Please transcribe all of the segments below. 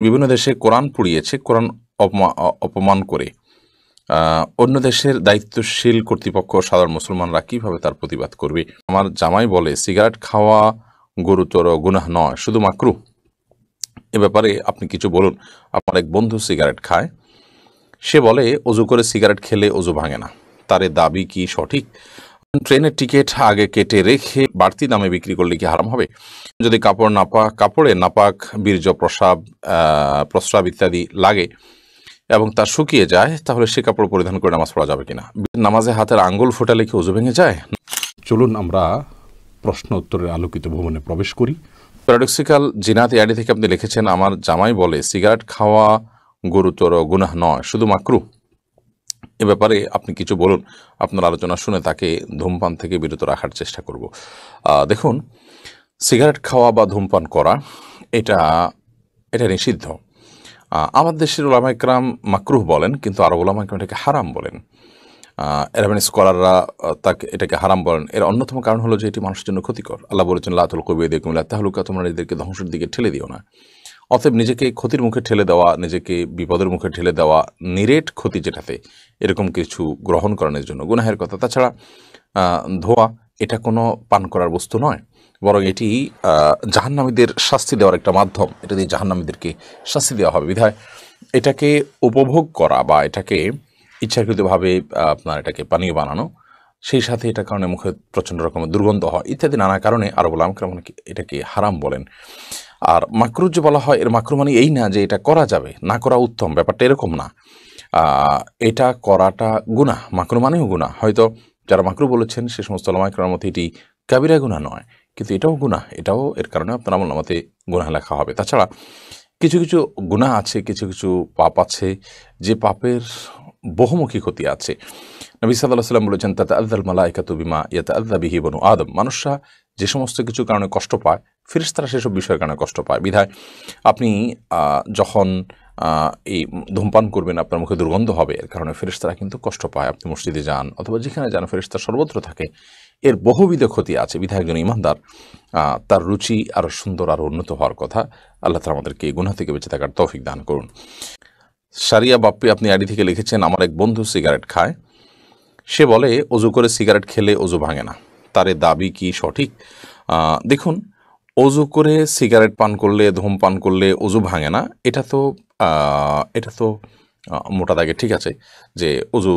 বিভিন্ন দেশে কোরআন পুড়িয়েছে, কোরআন অপমা- অপমান করে। অন্য দেশের দায়িত্বশীল কর্তৃপক্ষ সাধারণ মুসলমানরা কীভাবে তার প্রতিবাদ করবে? আমার জামাই বলে, সিগারেট খাওয়া গুরুতর গুনাহ নয়, শুধু মাকরু। এ ব্যাপারে আপনি কিছু বলুন। আমার এক বন্ধু সিগারেট খায়। সে বলে অজু করে সিগারেট খেলে অজু ভাঙে না। তার দাবি কি সঠিক? ট্রেনের টিকিট আগে কেটে রেখে বাড়তি দামে বিক্রি করলে কি হারাম হবে? যদি কাপড় নাপাক কাপড়ে নাপাক বীর্য প্রসাব প্রস্রাব ইত্যাদি লাগে এবং তা শুকিয়ে যায় তাহলে সে কাপড় পরিধান করে নামাজ পড়া যাবে কিনা? নামাজে হাতের আঙ্গুল ফোটালে কি উজু ভেঙে যায়? চলুন আমরা প্রশ্ন উত্তরের আলোকিত ভবনে প্রবেশ করি। প্যারাডক্সিক্যাল জিনাত ইয়াডি থেকে আপনি লিখেছেন আমার জামাই বলে সিগারেট খাওয়া গুরুতর গুনাহ নয় শুধু মাকরু এ ব্যাপারে আপনি কিছু বলুন। আপনার আলোচনা শুনে তাকে ধূমপান থেকে বিরত রাখার চেষ্টা করব। দেখুন, সিগারেট খাওয়া বা ধূমপান করা, এটা এটা নিষিদ্ধ। আমাদের দেশের ওলামা ইকরাম মাকরুহ বলেন, কিন্তু আরব ওলামা ইকরাম এটাকে হারাম বলেন। এরাবেন স্কলাররা তাকে, এটাকে হারাম বলেন। এর অন্যতম কারণ হলো যে এটি মানুষের জন্য ক্ষতিকর। আল্লাহ বলেছেন লাতুল কবি দেখুমিল্লা তাহলুকা তোমরা এদেরকে ধ্বংসের দিকে ঠেলে দিও না। অতএব নিজেকে ক্ষতির মুখে ঠেলে দেওয়া, নিজেকে বিপদের মুখে ঠেলে দেওয়া, নিরেট ক্ষতি যেটাতে এরকম কিছু গ্রহণ করানোর জন্য গুনাহের কথা। তাছাড়া ধোয়া, এটা কোনো পান করার বস্তু নয়। বরং এটি জাহান্নামীদের শাস্তি দেওয়ার একটা মাধ্যম। এটা দিয়ে জাহান্নামীদেরকে শাস্তি দেওয়া হবে। বিধায় এটাকে উপভোগ করা বা এটাকে ইচ্ছাকৃতভাবে আপনার এটাকে পানীয় বানানো, সেই সাথে এটা কারণে মুখে প্রচণ্ড রকমের দুর্গন্ধ হয়, ইত্যাদি নানা কারণে আরব আলমকরাম এটাকে হারাম বলেন। আর মাকরু যে বলা হয়, এর মাকরু মানে এই না যে এটা করা যাবে, না করা উত্তম, ব্যাপারটা এরকম না। এটা করাটা গুণা মাকরু মানেও গুণা হয়তো যারা মাকরু বলেছেন, সে সমস্ত লামাইকরার মধ্যে এটি কাবিরা গুণা নয়, কিন্তু এটাও গুণা এটাও এর কারণে আপনার আমল নামাতে গুণা লেখা হবে। তাছাড়া কিছু কিছু গুণা আছে, কিছু কিছু পাপ আছে, যে পাপের বহুমুখী ক্ষতি আছে। নবী সাল্লাহ সাল্লাম বলেছেন তাতে আদাল মালাইকাতু বিমা ইয়াতে আদা বিহি বনু আদম। মানুষরা যে সমস্ত কিছু কারণে কষ্ট পায় ফিরিস্তারা সেসব বিষয়ের কারণে কষ্ট পায়। বিধায় আপনি যখন এই ধূমপান করবেন, আপনার মুখে দুর্গন্ধ হবে, এর কারণে ফেরিস্তারা কিন্তু কষ্ট পায়। আপনি মসজিদে যান, অথবা যেখানে যান ফেরিস্তা সর্বত্র থাকে। এর বহুবিধ ক্ষতি আছে। বিধায় একজন ইমানদার তার রুচি আরও সুন্দর আরও উন্নত হওয়ার কথা আল্লাহ তালা আমাদেরকে গুণা থেকে বেঁচে থাকার তৌফিক দান করুন। সারিয়া বাপ্পি আপনি আইডি থেকে লিখেছেন, আমার এক বন্ধু সিগারেট খায়। সে বলে অজু করে সিগারেট খেলে অজু ভাঙে না। তার দাবি কি সঠিক? দেখুন অজু করে সিগারেট পান করলে, ধূমপান করলে অজু ভাঙে না। এটা তো এটা তো মোটা দাগে ঠিক আছে যে অজু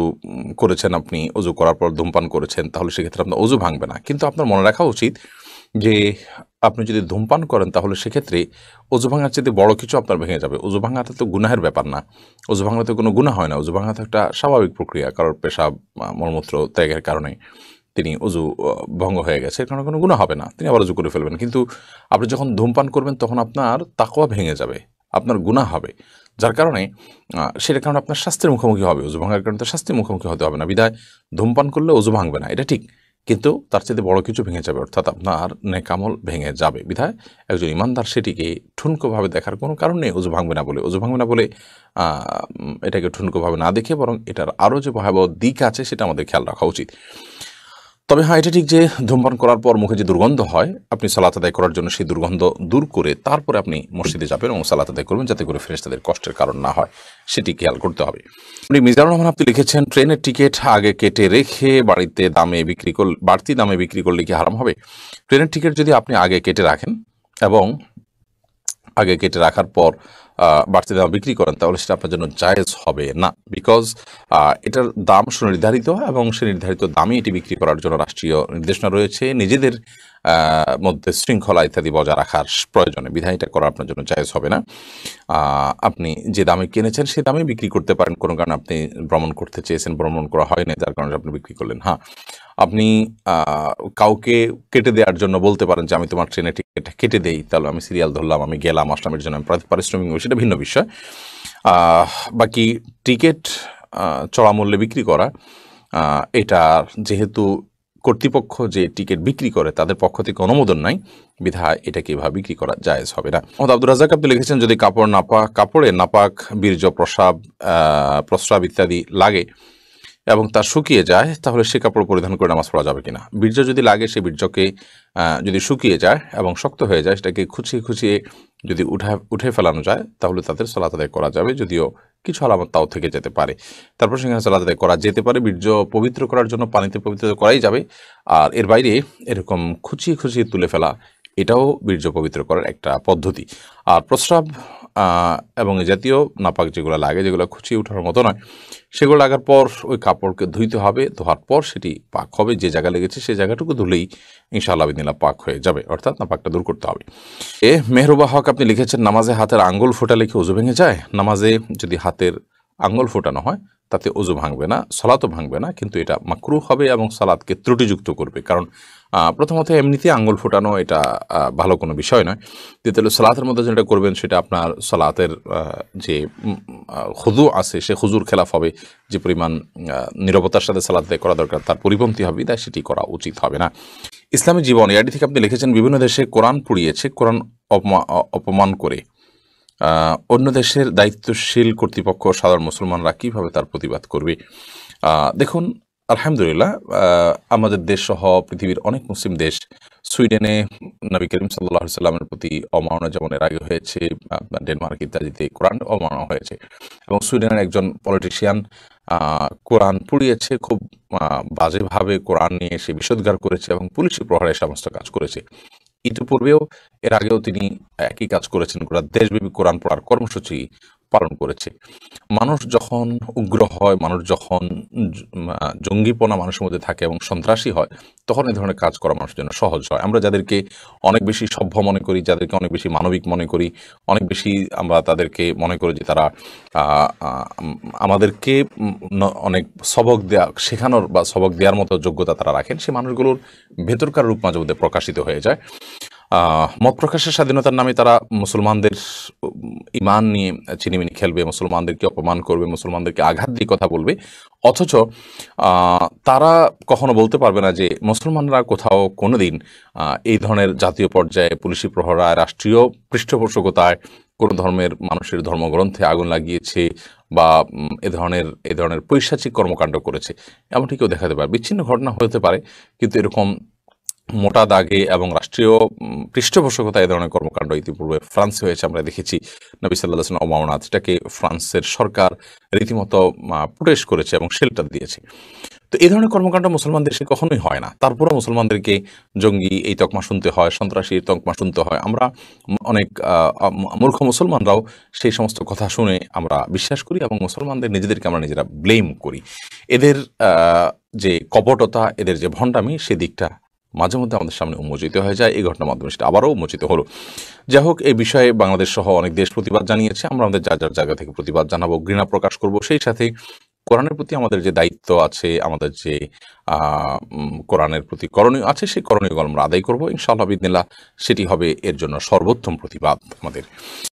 করেছেন আপনি অজু করার পর ধূমপান করেছেন, তাহলে সেক্ষেত্রে আপনার অজু ভাঙবে না। কিন্তু আপনার মনে রাখা উচিত যে আপনি যদি ধূমপান করেন, তাহলে সেক্ষেত্রে অজু ভাঙার চেয়ে বড় কিছু আপনার ভেঙে যাবে। অজু ভাঙাটা তো গুনাহের ব্যাপার না। অজু ভাঙাতে কোনো গুনাহ হয় না। অজু ভাঙা তো একটা স্বাভাবিক প্রক্রিয়া, কারোর পেশা মলমূত্র ত্যাগের কারণে। তিনি অজু ভঙ্গ হয়ে গেছে কারণে কোনো গুণা হবে না। তিনি আবার অজু করে ফেলবেন। কিন্তু আপনি যখন ধূমপান করবেন, তখন আপনার তাকোয়া ভেঙে যাবে, আপনার গুনাহ হবে। যার কারণে সেটার কারণে আপনার স্বাস্থ্যের মুখোমুখি হবে, অজু ভাঙার কারণে স্বাস্থ্যের মুখোমুখি হতে হবে না। বিদায়, ধূমপান করলে অজু ভাঙবে না, এটা ঠিক। কিন্তু তার চেয়ে বড় কিছু ভেঙে যাবে, অর্থাৎ আপনার নেকামল ভেঙে যাবে। বিধায়, একজন ইমানদার সেটিকে ঠুনকোভাবে দেখার কোনো কারণ নেই, অজু ভাঙবে না বলে। অজু ভাঙবে না বলে এটাকে ঠুনকোভাবে না দেখে বরং এটার আরও যে ভয়াবহ দিক আছে, সেটা আমাদের খেয়াল রাখা উচিত। তবে হ্যাঁ এটা ঠিক যে ধূমপান করার পর মুখে যে দুর্গন্ধ হয়, আপনি সালাত আদায় করার জন্য সেই দুর্গন্ধ দূর করে তারপরে আপনি মসজিদে যাবেন এবং সালাত আদায় করবেন যাতে করে ফেরেশতাদের কষ্টের কারণ না হয়। সেটি খেয়াল করতে হবে। আপনি মিজানুর রহমান, আপনি লিখেছেন, ট্রেনের টিকিট আগে কেটে রেখে বাড়িতে দামে বিক্রি করলে বাড়তি দামে বিক্রি করলে কি হারাম হবে? ট্রেনের টিকিট যদি আপনি আগে কেটে রাখেন এবং আগে কেটে রাখার পর বাড়তি দাম বিক্রি করেন, তাহলে সেটা আপনার জন্য জায়েজ হবে না। বিকজ এটার দাম সুনির্ধারিত এবং সে নির্ধারিত দামে এটি বিক্রি করার জন্য রাষ্ট্রীয় নির্দেশনা রয়েছে। নিজেদের মধ্যে শৃঙ্খলা ইত্যাদি বজায় রাখার প্রয়োজনে বিধায় এটা করা আপনার জন্য জায়েজ হবে না। আপনি যে দামে কিনেছেন সেই দামে বিক্রি করতে পারেন। কোনো কারণে আপনি ভ্রমণ করতে চেয়েছেন, ভ্রমণ করা হয় না যার কারণে আপনি বিক্রি করলেন। হ্যাঁ আপনি কাউকে কেটে দেওয়ার জন্য বলতে পারেন যে, আমি তোমার ট্রেনে টিকিট কেটে দেই, তাহলে আমি সিরিয়াল ধরলাম, আমি গেলাম, আসলাম জন্য আমি পারিশ্রমিক সেটা ভিন্ন বিষয়। বাকি টিকিট চড়া মূল্যে বিক্রি করা এটা যেহেতু কর্তৃপক্ষ যে টিকিট বিক্রি করে, তাদের পক্ষ থেকে অনুমোদন নাই, বিধায় এটাকে এভাবে বিক্রি করা জায়েজ হবে না। মোহাম্মদ আব্দুল রাজাক আপনি লিখেছেন, যদি কাপড় নাপাক কাপড়ে নাপাক, বীর্য, প্রসাব প্রস্রাব ইত্যাদি লাগে এবং তা শুকিয়ে যায়, তাহলে সে কাপড় পরিধান করে নামাজ পড়া যাবে কিনা? বীর্য যদি লাগে, সে বীর্যকে যদি শুকিয়ে যায় এবং শক্ত হয়ে যায়, সেটাকে খুঁচিয়ে খুঁচিয়ে যদি উঠা, উঠে ফেলানো যায়, তাহলে তাদের সালাত আদায় করা যাবে, যদিও কিছু আলামত তাও থেকে যেতে পারে। তারপর সেখানে সালাত আদায় করা যেতে পারে, বীর্য পবিত্র করার জন্য পানিতে পবিত্র করাই যাবে। আর এর বাইরে এরকম খুঁচিয়ে খুঁচিয়ে তুলে ফেলা, এটাও বীর্য পবিত্র করার একটা পদ্ধতি। আর প্রস্রাব এবং জাতীয় নাপাক যেগুলো লাগে, যেগুলো খুঁচিয়ে ওঠার মতো নয়, সেগুলো লাগার পর ওই কাপড়কে ধুইতে হবে, ধোয়ার পর সেটি পাক হবে, যে জায়গা লেগেছে সেই জায়গাটুকু ধুলেই ইনশাআল্লাহ বিদিনা পাক হয়ে যাবে, অর্থাৎ নাপাকটা দূর করতে হবে। এ মেহরুবা হক, আপনি লিখেছেন, নামাজে হাতের আঙ্গুল ফোটালে কি উজু ভেঙে যায়? নামাজে যদি হাতের আঙ্গুল ফোটানো হয়, তাতে উজু ভাঙবে না, সলাতও ভাঙবে না, কিন্তু এটা মাকরু হবে এবং সালাদকে ত্রুটিযুক্ত করবে, কারণ প্রথমত এমনিতে আঙ্গুল ফোটানো এটা ভালো কোনো বিষয় নয়। দ্বিতীয় সালাতের মধ্যে যেটা করবেন, সেটা আপনার সালাতের যে খুজু আছে, সে খুজুর খেলাফ হবে, যে পরিমাণ নিরবতার সাথে সালাদ করা দরকার, তার পরিপন্থী হবে, তাই সেটি করা উচিত হবে না। ইসলামী জীবন এআডি থেকে আপনি লিখেছেন, বিভিন্ন দেশে কোরআন পুড়িয়েছে, কোরআন অপমা- অপমান করে। অন্য দেশের দায়িত্বশীল কর্তৃপক্ষ সাধারণ মুসলমানরা কীভাবে তার প্রতিবাদ করবে? দেখুন আলহামদুলিল্লাহ আমাদের দেশ সহ পৃথিবীর অনেক মুসলিম দেশ, সুইডেনে নবী করিম সাল্লাহ সাল্লামের প্রতি অমাননা যেমন এর আগে হয়েছে ডেনমার্ক ইত্যাদিতে কোরআন অমাননা হয়েছে। এবং সুইডেনের একজন পলিটিশিয়ান কোরআন পুড়িয়েছে, খুব বাজেভাবে কোরআন নিয়ে সে বিষোদ্গার করেছে এবং পুলিশি প্রহরে সমস্ত কাজ করেছে। ইতিপূর্বেও এর আগেও তিনি একই কাজ করেছেন, গোটা দেশব্যাপী কোরআন পড়ার কর্মসূচি পালন করেছে। মানুষ যখন উগ্র হয়, মানুষ যখন জঙ্গিপনা মানুষের মধ্যে থাকে এবং সন্ত্রাসী হয়, তখন এই ধরনের কাজ করা মানুষের জন্য সহজ হয়। আমরা যাদেরকে অনেক বেশি সভ্য মনে করি, যাদেরকে অনেক বেশি মানবিক মনে করি, অনেক বেশি আমরা তাদেরকে মনে করি যে তারা আমাদেরকে অনেক সবক দেয়া, শেখানোর বা সবক দেওয়ার মতো যোগ্যতা তারা রাখেন সেই মানুষগুলোর ভেতরকার রূপ মাঝে মধ্যে প্রকাশিত হয়ে যায়। মত প্রকাশের স্বাধীনতার নামে তারা মুসলমানদের ইমান নিয়ে চিনিমিনি খেলবে মুসলমানদেরকে অপমান করবে মুসলমানদেরকে আঘাত দিয়ে কথা বলবে। অথচ তারা কখনো বলতে পারবে না যে মুসলমানরা কোথাও কোনোদিন আহ, এই ধরনের জাতীয় পর্যায়ে পুলিশি প্রহরায় রাষ্ট্রীয় পৃষ্ঠপোষকতায় কোনো ধর্মের মানুষের ধর্মগ্রন্থে আগুন লাগিয়েছে বা এ ধরনের এ ধরনের পৈশাচিক কর্মকাণ্ড করেছে। এমনটি কেউ দেখাতে পারে বিচ্ছিন্ন ঘটনা হতে পারে কিন্তু এরকম মোটা দাগে এবং রাষ্ট্রীয় পৃষ্ঠপোষকতা এ ধরনের কর্মকাণ্ড ইতিপূর্বে ফ্রান্সে হয়েছে। আমরা দেখেছি নবী সাল্লাহ সাল্লাম অমারনাথ এটাকে ফ্রান্সের সরকার রীতিমতো প্রোটেস্ট করেছে এবং শেল্টার দিয়েছে। তো এই ধরনের কর্মকাণ্ড মুসলমান দেশে কখনোই হয় না। তারপরেও মুসলমানদেরকে জঙ্গি, এই তকমা শুনতে হয় সন্ত্রাসী তকমা শুনতে হয়। আমরা অনেক মূর্খ মুসলমানরাও সেই সমস্ত কথা শুনে আমরা বিশ্বাস করি এবং মুসলমানদের নিজেদেরকে আমরা নিজেরা ব্লেম করি। এদের যে কপটতা, এদের যে ভণ্ডামি সেদিকটা মাঝে মধ্যে আমাদের সামনে উন্মোচিত হয়ে যায়। এই ঘটনার মাধ্যমে সেটা আবারও উন্মোচিত হলো। যাই হোক, এই বিষয়ে বাংলাদেশ সহ অনেক দেশ প্রতিবাদ জানিয়েছে। আমরা আমাদের যার যার জায়গা থেকে প্রতিবাদ জানাব, ঘৃণা প্রকাশ করব, সেই সাথে কোরআনের প্রতি আমাদের যে দায়িত্ব আছে, আমাদের যে কোরআনের প্রতি করণীয় আছে, সেই করণীয়গুলো আমরা আদায় করব। ইনশাআল্লাহ বিদিনিল্লাহ সেটি হবে এর জন্য সর্বোত্তম প্রতিবাদ আমাদের।